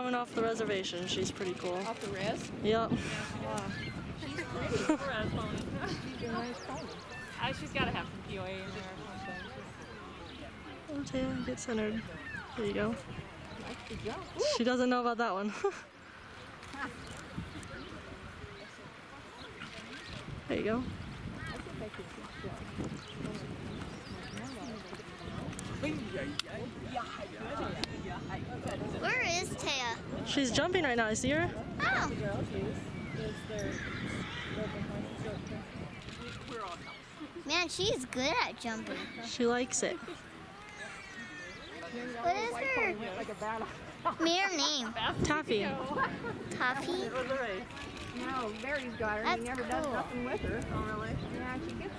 coming off the reservation. She's pretty cool. Off the res? Yep. She's a nice pony. Uh, she's got to have some POA in there. Oh, get centered. There you go. Nice to jump. She doesn't know about that one. there you go. Taya? She's jumping right now. I see her. Oh, Girls use is their open horse. man, she's good at jumping. She likes it. What is her Like a battle. mere name? Taffy. Toffee? No, Mary's got her. That's he never does nothing with her. Oh, really? Yeah, she gets